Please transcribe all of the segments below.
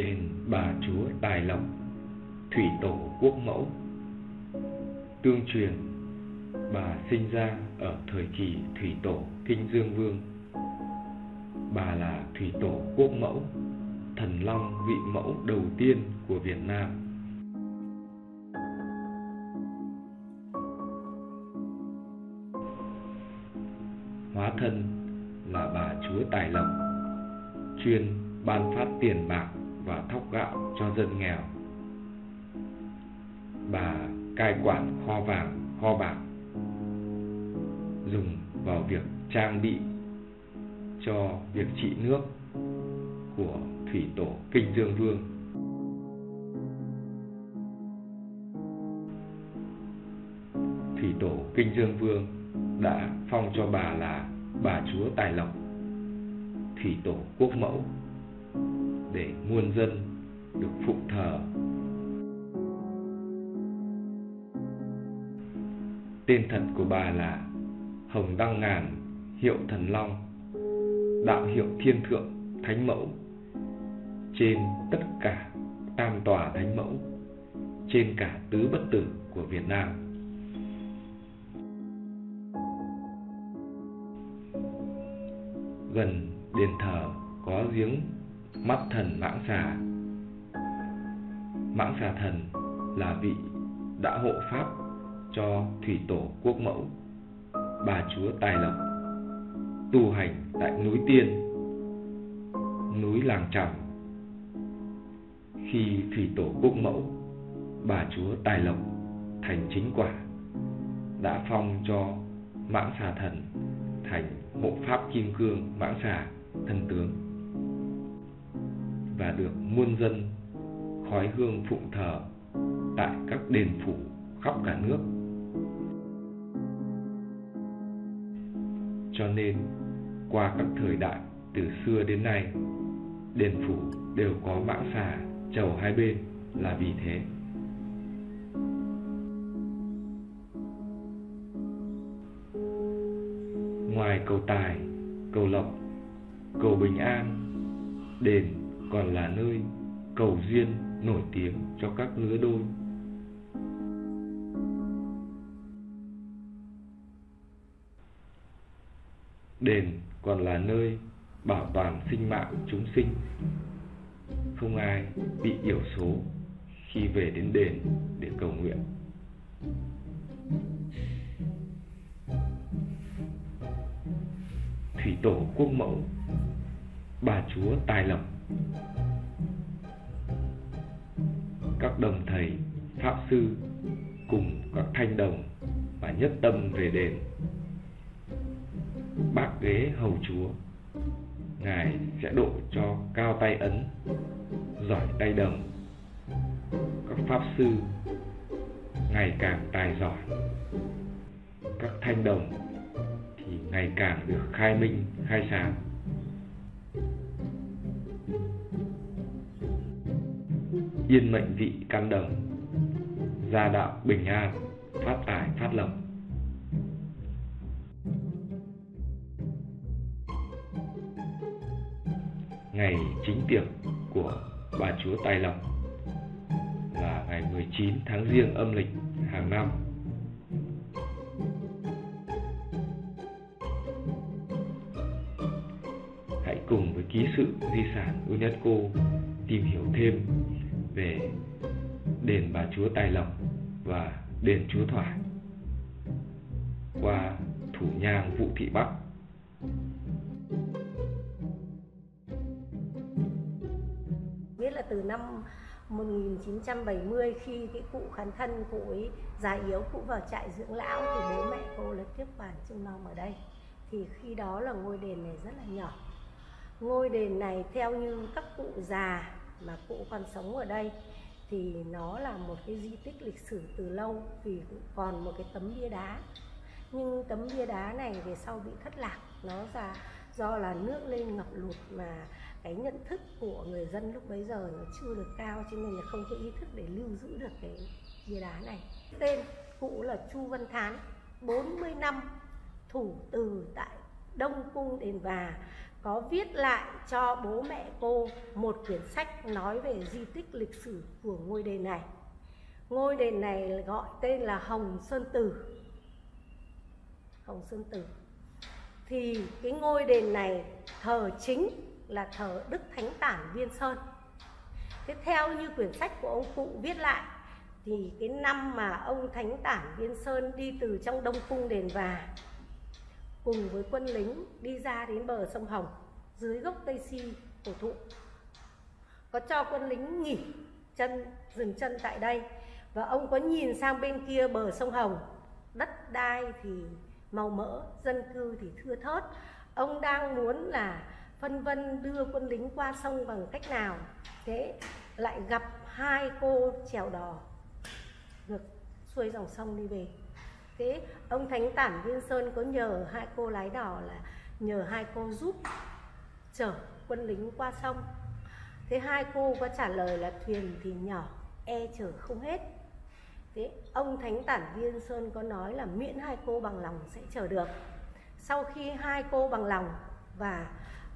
đền bà chúa Tài Lộc, thủy tổ quốc mẫu. Tương truyền, bà sinh ra ở thời kỳ thủy tổ Kinh Dương Vương. Bà là thủy tổ quốc mẫu, thần long vị mẫu đầu tiên của Việt Nam. Hóa thân là bà chúa Tài Lộc, chuyên ban phát tiền bạc và thóc gạo cho dân nghèo. Bà cai quản kho vàng, kho bạc, dùng vào việc trang bị cho việc trị nước của thủy tổ Kinh Dương Vương. Thủy tổ Kinh Dương Vương đã phong cho bà là bà chúa Tài Lộc, thủy tổ quốc mẫu để muôn dân được phụng thờ. Tên thật của bà là Hồng Đăng Ngàn, hiệu Thần Long, đạo hiệu Thiên Thượng, Thánh Mẫu. Trên tất cả tam tòa Thánh Mẫu, trên cả tứ bất tử của Việt Nam. Gần đền thờ có giếng mắt thần mãng xà. Mãng xà thần là vị đã hộ pháp cho thủy tổ quốc mẫu, bà chúa tài lộc, tu hành tại núi tiên, núi làng trầm khi thủy tổ quốc mẫu, bà chúa tài lộc thành chính quả, đã phong cho mãng xà thần thành hộ pháp kim cương mãng xà thần tướng và được muôn dân khói hương phụng thờ tại các đền phủ khắp cả nước. Cho nên, qua các thời đại từ xưa đến nay, đền phủ đều có mãng xà chầu hai bên là vì thế. Ngoài cầu tài, cầu lộc, cầu bình an, đền còn là nơi cầu duyên nổi tiếng cho các lứa đôi. Đền còn là nơi bảo toàn sinh mạng chúng sinh. Không ai bị yểu số khi về đến đền để cầu nguyện. Thủy tổ quốc mẫu, Bà chúa tài lộc các đồng thầy, pháp sư cùng các thanh đồng và nhất tâm về đền. Bác ghế hầu chúa, ngài sẽ độ cho cao tay ấn, giỏi tay đồng. Các pháp sư ngày càng tài giỏi. Các thanh đồng thì ngày càng được khai minh, khai sáng. Yên mệnh vị căn đồng. Gia đạo bình an, phát tài phát lộc. Ngày chính tiệc của bà chúa tài lộc là ngày 19 tháng riêng âm lịch hàng năm. Hãy cùng với ký sự di sản UNESCO tìm hiểu thêm về đền bà chúa Tài Lộc và đền chúa Thoại qua thủ nhang Vũ Thị Bắc. Biết là từ năm 1970 khi cái cụ khán thân cụ ấy già yếu, cụ vào trại dưỡng lão thì bố mẹ cô là tiếp quản trông nom ở đây thì khi đó là ngôi đền này rất là nhỏ ngôi đền này theo như các cụ già mà cụ còn sống ở đây, thì nó là một cái di tích lịch sử từ lâu vì còn một cái tấm bia đá. Nhưng tấm bia đá này về sau bị thất lạc, nó ra do là nước lên ngập lụt mà cái nhận thức của người dân lúc bấy giờ nó chưa được cao, cho nên là không có ý thức để lưu giữ được cái bia đá này. Tên cụ là chu văn thán 40 năm thủ từ tại đông cung đền và có viết lại cho bố mẹ cô một quyển sách nói về di tích lịch sử của ngôi đền này. Ngôi đền này gọi tên là hồng sơn tử. Hồng sơn tử. Thì cái ngôi đền này thờ chính là thờ đức thánh tản viên sơn. Thế theo như quyển sách của ông cụ viết lại, thì cái năm mà ông thánh tản viên sơn đi từ trong đông cung đền và cùng với quân lính đi ra đến bờ sông hồng, dưới gốc cây si, cổ thụ. Có cho quân lính nghỉ chân, dừng chân tại đây, và ông có nhìn sang bên kia bờ sông hồng. Đất đai thì màu mỡ, dân cư thì thưa thớt. Ông đang muốn là phân vân đưa quân lính qua sông bằng cách nào, thế lại gặp hai cô chèo đò, ngược xuôi dòng sông đi về thế. Ông thánh tản viên sơn có nhờ hai cô lái đò là nhờ hai cô giúp chở quân lính qua sông. Thế hai cô có trả lời là thuyền thì nhỏ e chở không hết. Thế ông thánh tản viên sơn có nói là miễn hai cô bằng lòng sẽ chở được. Sau khi hai cô bằng lòng và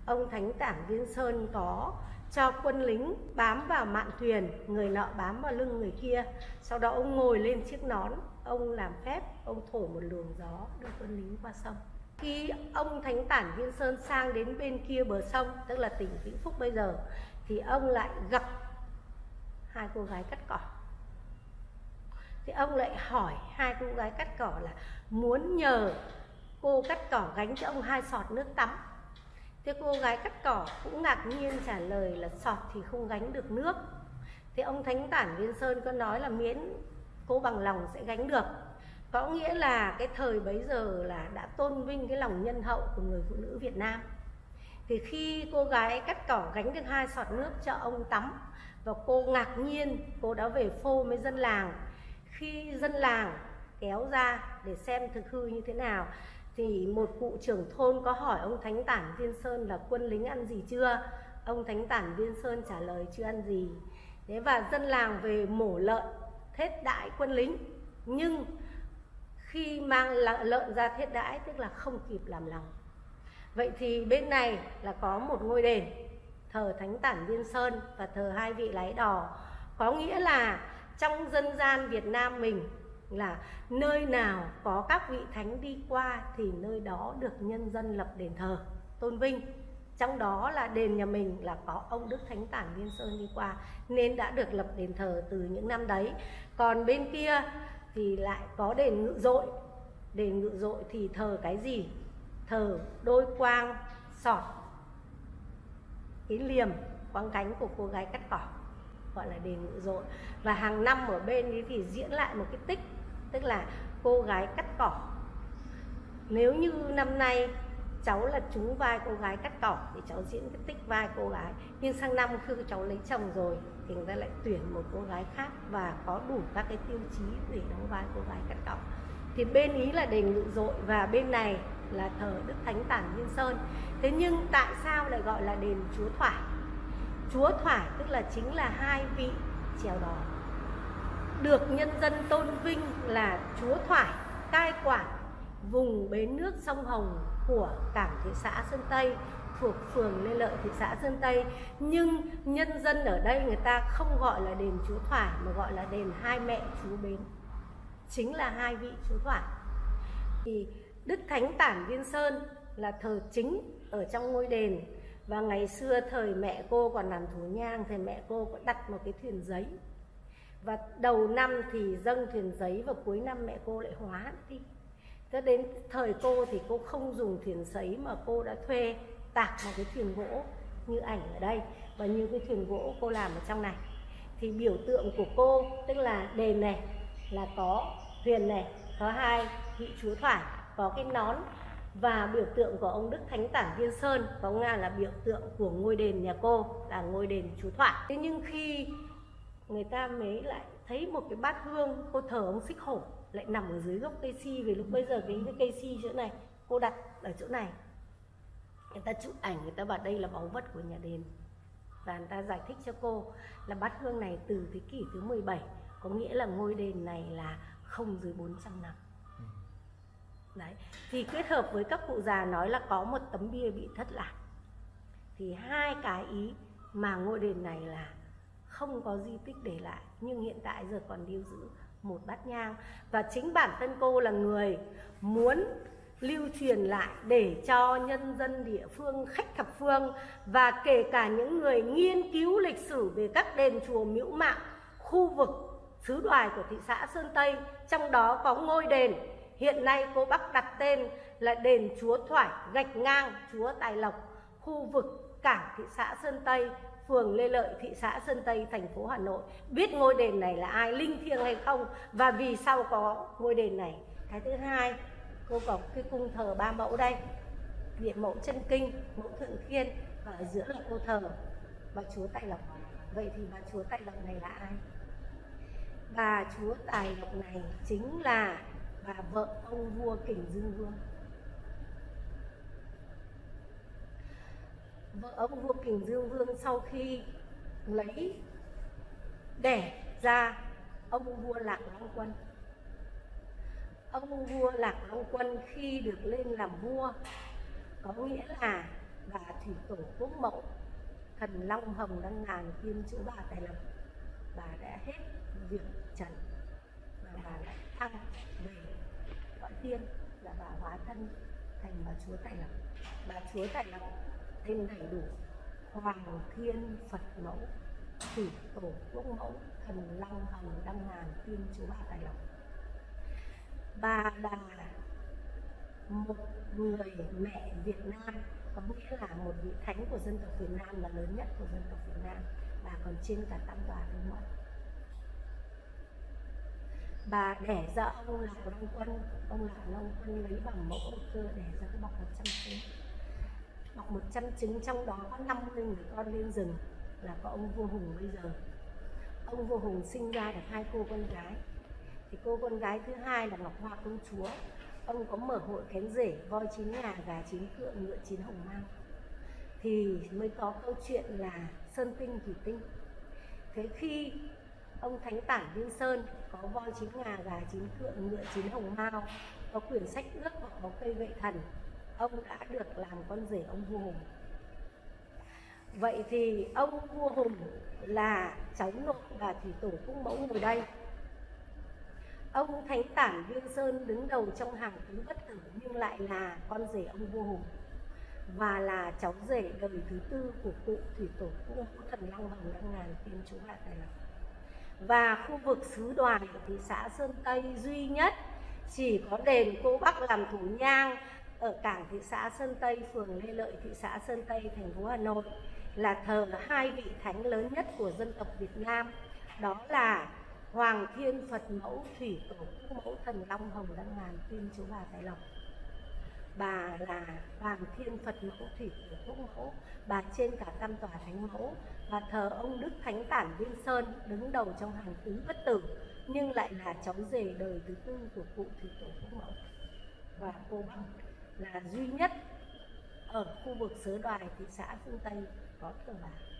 ông thánh tản viên sơn có cho quân lính bám vào mạn thuyền, người nọ bám vào lưng người kia. Sau đó ông ngồi lên chiếc nón, ông làm phép, ông thổi một luồng gió đưa quân lính qua sông. Khi ông thánh tản viên sơn sang đến bên kia bờ sông, tức là tỉnh vĩnh phúc bây giờ, thì ông lại gặp hai cô gái cắt cỏ. Thì ông lại hỏi hai cô gái cắt cỏ là, muốn nhờ cô cắt cỏ gánh cho ông hai sọt nước tắm? Thế cô gái cắt cỏ cũng ngạc nhiên trả lời là sọt thì không gánh được nước. Thế ông thánh tản viên sơn có nói là miễn cô bằng lòng sẽ gánh được. Có nghĩa là cái thời bấy giờ là đã tôn vinh cái lòng nhân hậu của người phụ nữ Việt Nam. Thì khi cô gái cắt cỏ gánh được hai sọt nước cho ông tắm và cô ngạc nhiên, cô đã về phô với dân làng. Khi dân làng kéo ra để xem thực hư như thế nào thì một cụ trưởng thôn có hỏi ông Thánh Tản Viên Sơn là quân lính ăn gì chưa? Ông Thánh Tản Viên Sơn trả lời, chưa ăn gì. Thế và dân làng về mổ lợn, thết đại quân lính. Nhưng khi mang lợn ra thết đãi tức là không kịp làm lòng. Vậy thì bên này là có một ngôi đền, thờ thánh tản viên sơn và thờ hai vị lái đò. Có nghĩa là trong dân gian việt nam mình là nơi nào có các vị thánh đi qua thì nơi đó được nhân dân lập đền thờ, tôn vinh. Trong đó là đền nhà mình là có ông đức thánh tản liên sơn đi qua nên đã được lập đền thờ từ những năm đấy. Còn bên kia thì lại có đền ngự dội. Đền ngự dội thì thờ cái gì? Thờ đôi quang sọt, cái liềm, quang cánh của cô gái cắt cỏ, gọi là đền ngự dội. Và hàng năm ở bên ấy thì diễn lại một cái tích tức là cô gái cắt cỏ. Nếu như năm nay cháu là trúng vai cô gái cắt cỏ thì cháu diễn cái tích vai cô gái. Nhưng sang năm khi cháu lấy chồng rồi thì người ta lại tuyển một cô gái khác và có đủ các cái tiêu chí để đóng vai cô gái cắt cỏ. Thì bên ý là đền ngự dội và bên này là thờ đức thánh tản nhân sơn. Thế nhưng tại sao lại gọi là đền chúa thoải? Chúa thoải tức là chính là hai vị trèo đò được nhân dân tôn vinh là chúa thoải, cai quản vùng bến nước sông hồng của cảng thị xã sơn tây, thuộc phường Lê Lợi, thị xã Sơn Tây. Nhưng nhân dân ở đây người ta không gọi là đền Chúa Thoải mà gọi là đền hai mẹ Chúa bến, chính là hai vị Chúa Thoải. Thì Đức Thánh Tản Viên Sơn là thờ chính ở trong ngôi đền, và ngày xưa thời mẹ cô còn làm thủ nhang thì mẹ cô có đặt một cái thuyền giấy và đầu năm thì dâng thuyền giấy và cuối năm mẹ cô lại hóa đi. Cho đến thời cô thì cô không dùng thuyền giấy mà cô đã thuê tạc một cái thuyền gỗ như ảnh ở đây. Và như cái thuyền gỗ cô làm ở trong này. Thì biểu tượng của cô, tức là đền này, là có thuyền này, có hai vị chúa thoải, có cái nón. Và biểu tượng của ông Đức Thánh Tản Viên Sơn, có Nga là biểu tượng của ngôi đền nhà cô, là ngôi đền chúa thoại thế nhưng khi người ta mới lại thấy một cái bát hương cô thờ ông xích hổ lại nằm ở dưới gốc cây si vì lúc bây giờ cái, cái cây si chỗ này cô đặt ở chỗ này. Người ta chụp ảnh người ta bảo đây là báu vật của nhà đền. Và người ta giải thích cho cô là bát hương này từ thế kỷ thứ 17 có nghĩa là ngôi đền này là không dưới 400 năm. Đấy thì kết hợp với các cụ già nói là có một tấm bia bị thất lạc. Thì hai cái ý mà ngôi đền này là không có di tích để lại, nhưng hiện tại giờ còn lưu giữ một bát nhang. Và chính bản thân cô là người muốn lưu truyền lại để cho nhân dân địa phương, khách thập phương và kể cả những người nghiên cứu lịch sử về các đền chùa miễu mạo khu vực, xứ đoài của thị xã Sơn Tây, trong đó có ngôi đền. Hiện nay cô Bắc đặt tên là đền Chúa Thoải gạch ngang, Chúa Tài Lộc, khu vực cảng thị xã Sơn Tây phường Lê Lợi, thị xã Sơn Tây, thành phố Hà Nội biết ngôi đền này là ai, linh thiêng hay không và vì sao có ngôi đền này. Cái thứ hai, cô có cái cung thờ ba mẫu đây, điện mẫu chân kinh, mẫu thượng thiên và ở giữa là cô thờ bà chúa Tài Lộc. Vậy thì bà chúa Tài Lộc này là ai? Bà chúa Tài Lộc này chính là bà vợ ông vua Kình Dương Vương. Vợ ông vua Kình Dương Vương sau khi lấy đẻ ra ông vua Lạc Long Quân. Ông vua Lạc Long Quân khi được lên làm vua, có nghĩa là bà thủy tổ quốc mẫu thần long hồng đăng ngàn tiên chỗ bà tài lộc bà đã hết việc trần và bà lại thăng về cõi tiên là bà hóa thân thành bà chúa tài lộc bà chúa tài lộc tên đầy đủ, hoàng thiên phật mẫu, thủy tổ quốc mẫu, thần long hồng đăng ngàn tiên chú bà tài lộc. Bà là một người mẹ Việt Nam, có nghĩa là một vị thánh của dân tộc Việt Nam là lớn nhất của dân tộc Việt Nam bà còn trên cả tam tòa thánh mẫu bà đẻ ra ông lạc long quân, ông lạc long quân lấy bằng mẫu cơ đẻ ra cái bọc một trăm trứng bọc một trăm trứng trong đó có 50 người con lên rừng là có ông vua hùng bây giờ. Ông vua hùng sinh ra được hai cô con gái. Thì cô con gái thứ hai là ngọc hoa công chúa. Ông có mở hội kén rể, voi chín ngà gà chín cựa, ngựa chín hồng mang. Thì mới có câu chuyện là sơn tinh, thủy tinh. Thế khi ông thánh tản liên sơn có voi chín ngà gà chín cựa, ngựa chín hồng mao, có quyển sách ước và có cây gậy thần ông đã được làm con rể ông vua hùng. Vậy thì ông vua hùng là cháu nội và thủy tổ cung mẫu ngồi đây. Ông thánh tản viên sơn đứng đầu trong hàng tứ bất tử nhưng lại là con rể ông vua hùng và là cháu rể đời thứ tư của cụ thủy tổ cung thần long hồng đăng ngàn tiên chú hạ tài lộc. Và khu vực xứ đoàn của thị xã sơn tây duy nhất chỉ có đền cô bắc làm thủ nhang ở cảng thị xã Sơn Tây, phường Lê Lợi, thị xã Sơn Tây, thành phố Hà Nội là thờ hai vị thánh lớn nhất của dân tộc Việt Nam. Đó là Hoàng Thiên Phật Mẫu Thủy Tổ Quốc Mẫu Thần Long Hồng Đăng Ngàn Tiên Chú Bà Tài Lộc. Bà là Hoàng Thiên Phật Mẫu Thủy Tổ Quốc Mẫu, bà trên cả tam tòa thánh mẫu và thờ ông Đức Thánh Tản Viên Sơn đứng đầu trong hàng tứ bất tử nhưng lại là cháu rể đời thứ tư của cụ Thủy Tổ Quốc Mẫu và cô Băng là duy nhất ở khu vực xứ đoài, thị xã phương Tây có thờ bà